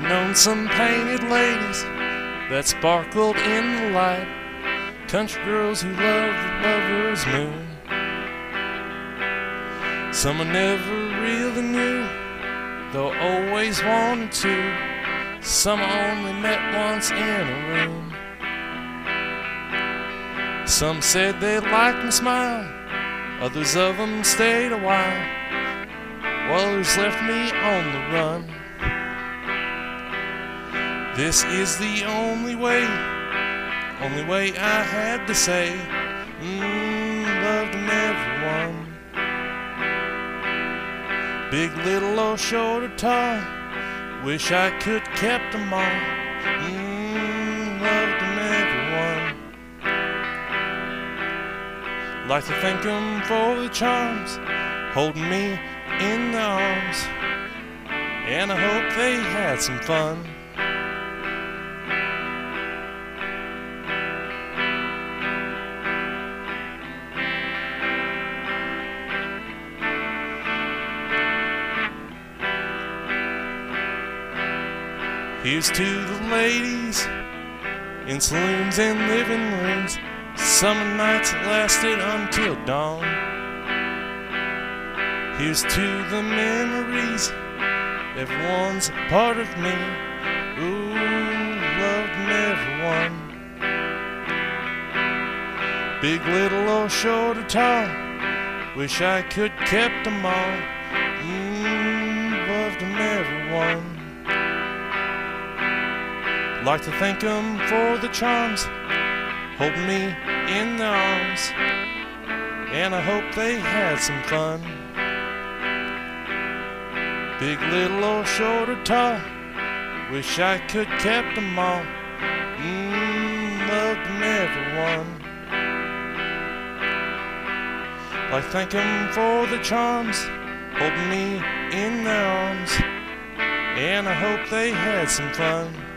known some painted ladies that sparkled in the light. Country girls who loved the lover's moon. Some I never really knew, though always wanted to. Some I only met once in a room. Some said they liked my smile, others of them stayed a while, while others left me on the run. This is the only way, only way I had to say, mmm, loved everyone. Big, little, or short or tall, wish I could kept them all. Mmm, loved everyone. Like to thank them for the charms, holding me in their arms, and I hope they had some fun. Here's to the ladies in saloons and living rooms. Summer nights lasted until dawn. Here's to the memories, everyone's a part of me. Ooh, loved everyone. Big, little, or short or tall, wish I could kept them all. Like to thank 'em for the charms, holding me in their arms, and I hope they had some fun. Big, little, or short or tall, wish I could kept 'em all. Mmm, loved 'em everyone. To thank 'em for the charms, holding me in their arms, and I hope they had some fun.